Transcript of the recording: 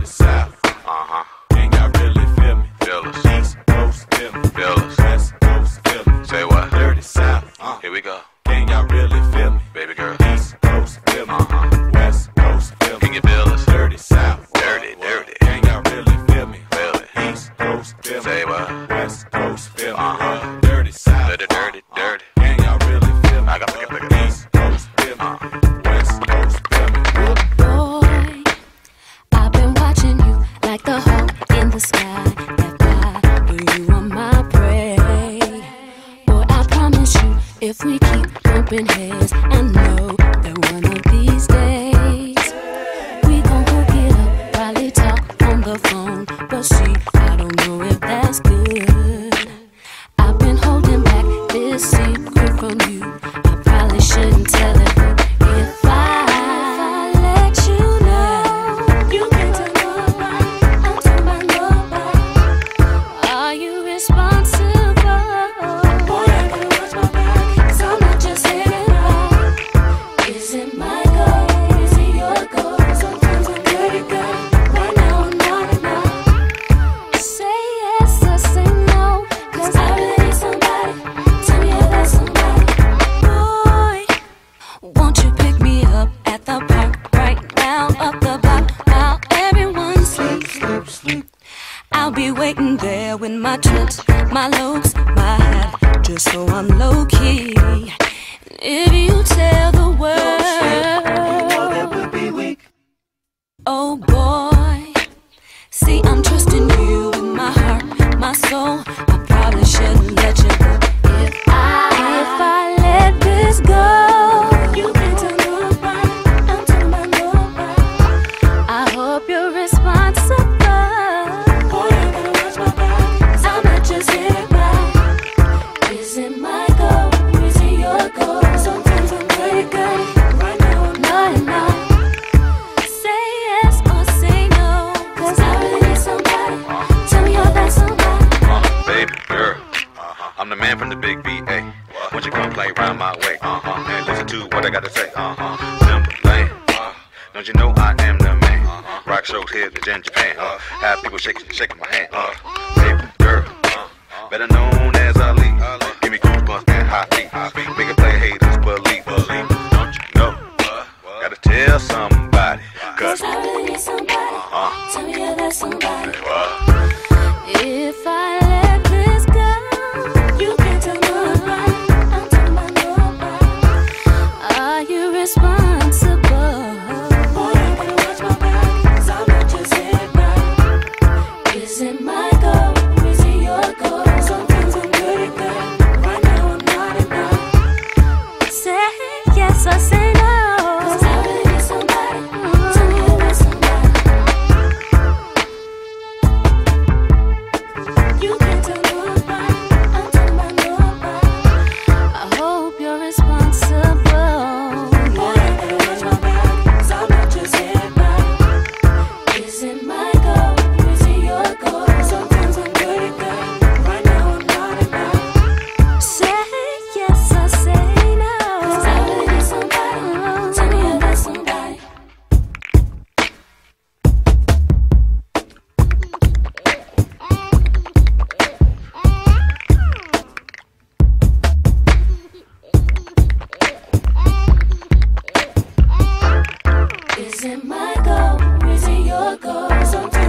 dirty south. Uh huh. Can y'all really feel me? Feel us. East Coast feel me. Feel us. West Coast feel me. Say what? Dirty south. Uh. Here we go. In the sky. That you are my prey. Boy, I promise you, if we keep bumping heads, I'll be waiting there with my trench, my locs, my hat, just so I'm low key. If you tell the world, oh boy, see I'm trusting you with my heart, my soul. I probably shouldn't let you I'm the man from the big VA. Won't you come play round my way? Uh-huh. And listen to what I gotta say. Uh-huh. Uh, don't you know I am the man? Rock shows here in Japan. Uh, have people shaking, shaking my hand. Uh, baby girl. Uh, better known as Aaliyah. Give me goosebumps and hot feet. Make it play haters believe. Believe. Don't you know? Gotta tell somebody. Cause Cause I really need somebody. uh, Tell me you're that somebody. uh, If I let cosas go, raising your goal. Sometimes